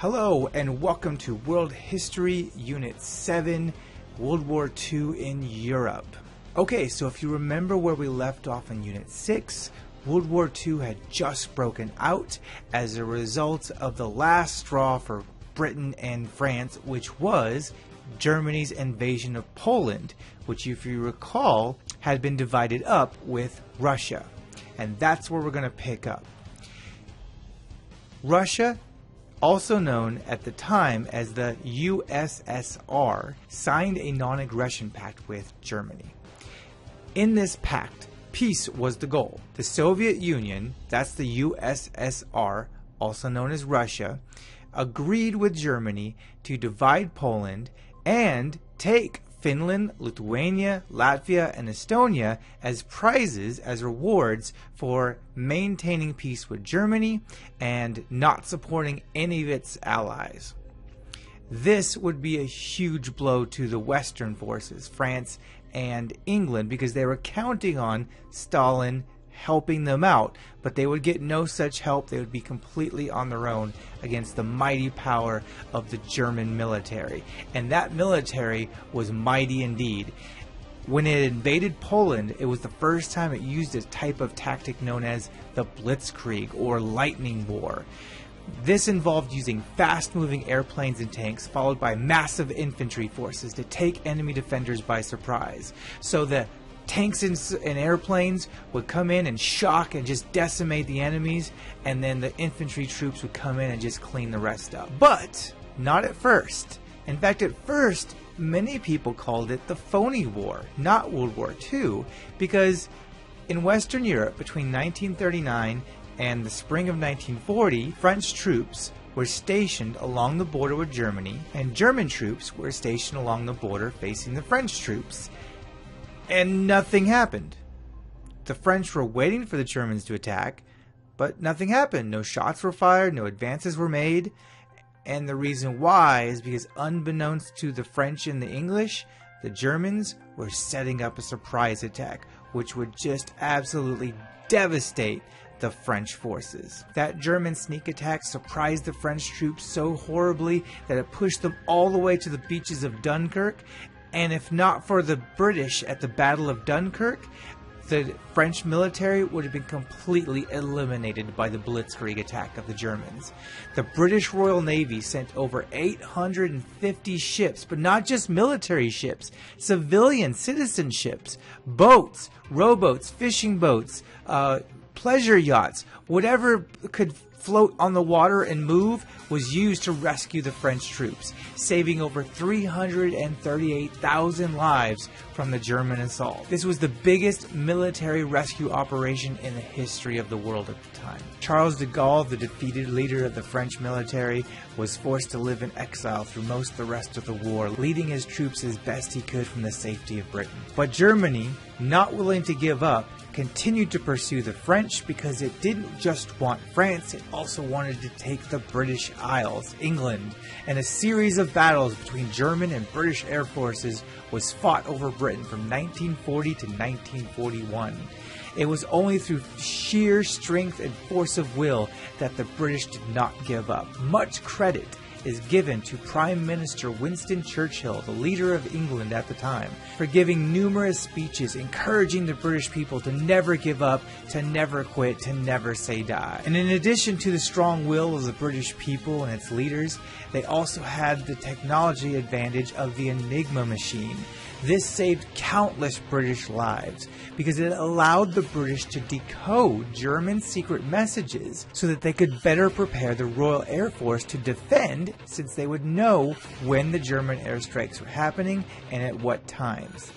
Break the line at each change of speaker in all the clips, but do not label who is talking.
Hello, and welcome to World History Unit 7 World War II in Europe. Okay, so if you remember where we left off in Unit 6, World War II had just broken out as a result of the last straw for Britain and France, which was Germany's invasion of Poland, which, if you recall, had been divided up with Russia. And that's where we're going to pick up. Russia also known at the time as the USSR, signed a non aggression pact with Germany. In this pact, peace was the goal. The Soviet Union, that's the USSR, also known as Russia, agreed with Germany to divide Poland and take Finland, Lithuania, Latvia, and Estonia as prizes, as rewards for maintaining peace with Germany and not supporting any of its allies. This would be a huge blow to the Western forces, France and England, because they were counting on Stalin helping them out, but they would get no such help. They would be completely on their own against the mighty power of the German military. And that military was mighty indeed. When it invaded Poland, it was the first time it used a type of tactic known as the Blitzkrieg or lightning war. This involved using fast moving airplanes and tanks, followed by massive infantry forces to take enemy defenders by surprise. So the tanks and, and, airplanes would come in and shock and just decimate the enemies, and then the infantry troops would come in and just clean the rest up. But not at first. In fact, at first, many people called it the phony war, not World War II, because in Western Europe between 1939 and the spring of 1940, French troops were stationed along the border with Germany, and German troops were stationed along the border facing the French troops and nothing happened. The French were waiting for the Germans to attack, but nothing happened. No shots were fired, no advances were made, and the reason why is because, unbeknownst to the French and the English, the Germans were setting up a surprise attack, which would just absolutely devastate the French forces. That German sneak attack surprised the French troops so horribly that it pushed them all the way to the beaches of Dunkirk and if not for the British at the Battle of Dunkirk, the French military would have been completely eliminated by the Blitzkrieg attack of the Germans. The British Royal Navy sent over 850 ships, but not just military ships, civilian citizen ships, boats, rowboats, fishing boats, uh, pleasure yachts, whatever could float on the water and move was used to rescue the French troops, saving over 338,000 lives from the German assault. This was the biggest military rescue operation in the history of the world at the time. Charles de Gaulle, the defeated leader of the French military, was forced to live in exile through most of the rest of the war, leading his troops as best he could from the safety of Britain. But Germany, not willing to give up, continued to pursue the French because it didn't just want France, it also wanted to take the British Isles, England, and a series of battles between German and British air forces was fought over Britain from 1940 to 1941. It was only through sheer strength and force of will that the British did not give up. Much credit is given to Prime Minister Winston Churchill, the leader of England at the time, for giving numerous speeches encouraging the British people to never give up, to never quit, to never say die. And in addition to the strong will of the British people and its leaders, they also had the technology advantage of the Enigma machine this saved countless British lives because it allowed the British to decode German secret messages so that they could better prepare the Royal Air Force to defend since they would know when the German airstrikes were happening and at what times.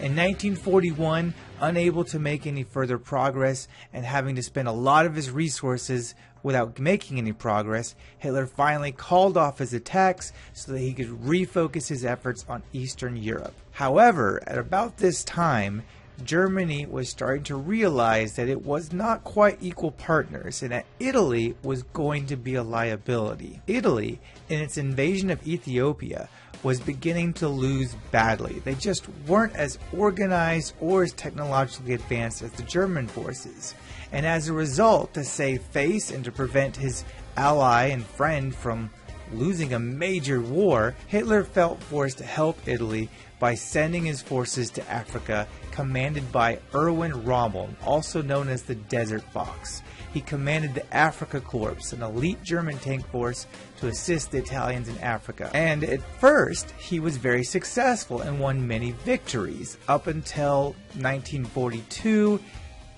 In 1941, unable to make any further progress and having to spend a lot of his resources without making any progress, Hitler finally called off his attacks so that he could refocus his efforts on Eastern Europe. However, at about this time, Germany was starting to realize that it was not quite equal partners and that Italy was going to be a liability. Italy, in its invasion of Ethiopia, was beginning to lose badly. They just weren't as organized or as technologically advanced as the German forces. And as a result, to save face and to prevent his ally and friend from losing a major war, Hitler felt forced to help Italy by sending his forces to Africa, commanded by Erwin Rommel, also known as the Desert Fox. He commanded the Afrika Korps, an elite German tank force to assist the Italians in Africa. And at first, he was very successful and won many victories up until 1942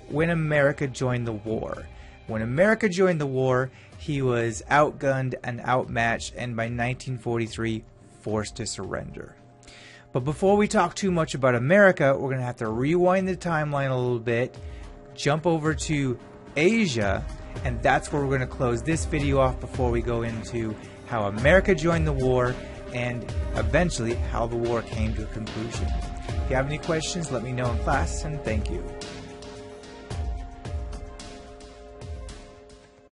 when America joined the war. When America joined the war, he was outgunned and outmatched, and by 1943, forced to surrender. But before we talk too much about America, we're going to have to rewind the timeline a little bit, jump over to Asia, and that's where we're going to close this video off before we go into how America joined the war and eventually how the war came to a conclusion. If you have any questions, let me know in class, and thank you.